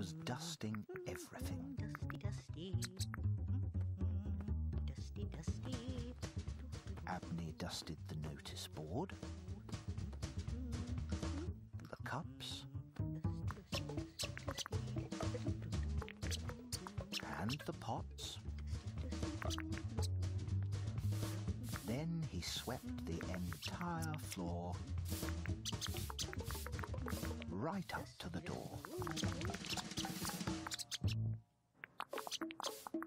was dusting everything. Dusty, dusty. Dusty, dusty. Abney dusted the notice board, the cups, and the pots. Then he swept the entire floor right up to the door. ピッ!